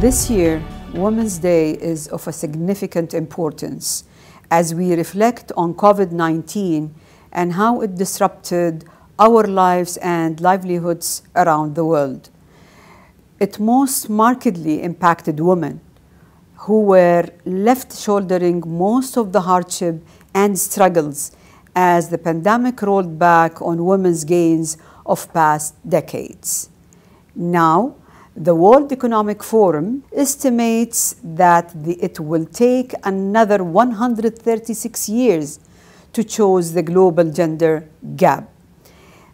This year, Women's Day is of a significant importance as we reflect on COVID 19 and how it disrupted our lives and livelihoods around the world. It most markedly impacted women who were left shouldering most of the hardship and struggles as the pandemic rolled back on women's gains of past decades. Now, the World Economic Forum estimates that the, it will take another 136 years to close the global gender gap.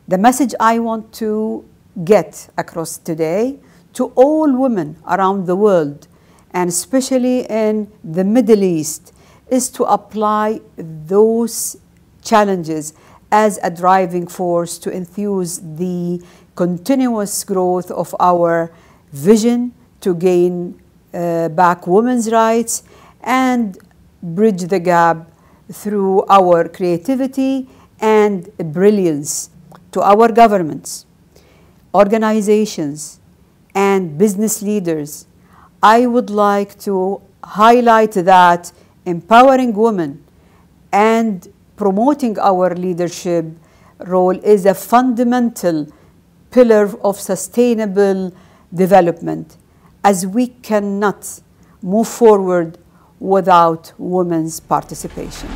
The message I want to get across today to all women around the world, and especially in the Middle East, is to apply those challenges as a driving force to enthuse the continuous growth of our vision to gain uh, back women's rights and bridge the gap through our creativity and brilliance to our governments, organizations, and business leaders. I would like to highlight that empowering women and promoting our leadership role is a fundamental pillar of sustainable development as we cannot move forward without women's participation.